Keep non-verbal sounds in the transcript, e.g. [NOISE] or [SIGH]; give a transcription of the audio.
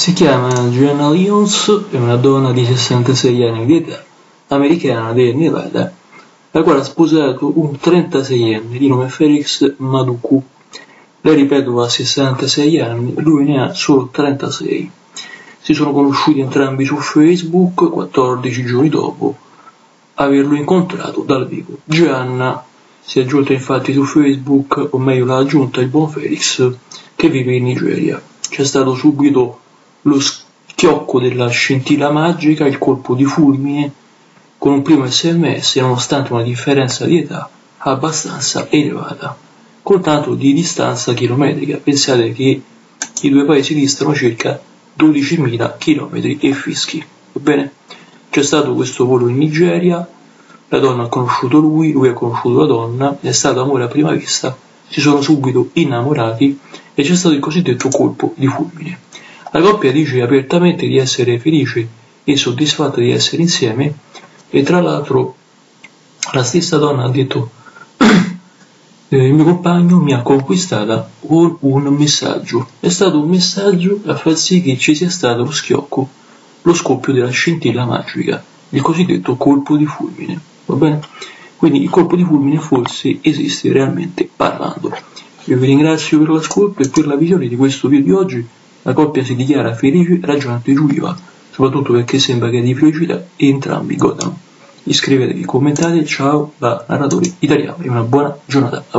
Si chiama Gianna Lyons, è una donna di 66 anni di età, americana del Nevada, la quale ha sposato un 36enne di nome Felix Maduku. Lei, ripeto, ha 66 anni, lui ne ha solo 36. Si sono conosciuti entrambi su Facebook 14 giorni dopo averlo incontrato dal vivo. Gianna si è aggiunta infatti su Facebook, o meglio l'ha aggiunta il buon Felix, che vive in Nigeria. C'è stato subito lo schiocco della scintilla magica, il colpo di fulmine, con un primo sms nonostante una differenza di età abbastanza elevata, con tanto di distanza chilometrica. Pensate che i due paesi distano circa 12.000 km e fischi. Va bene? C'è stato questo volo in Nigeria, la donna ha conosciuto lui, lui ha conosciuto la donna, è stato amore a prima vista, si sono subito innamorati e c'è stato il cosiddetto colpo di fulmine. La coppia dice apertamente di essere felice e soddisfatta di essere insieme e tra l'altro la stessa donna ha detto [CLEARS THROAT] eh, il mio compagno mi ha conquistata con un messaggio. È stato un messaggio a far sì che ci sia stato lo schiocco, lo scoppio della scintilla magica, il cosiddetto colpo di fulmine. Va bene? Quindi il colpo di fulmine forse esiste realmente parlando. Io vi ringrazio per l'ascolto e per la visione di questo video di oggi. La coppia si dichiara felice, ragionante e giudiva, soprattutto perché sembra che di felicità entrambi godano. Iscrivetevi, commentate, ciao da narratore italiano e una buona giornata a voi.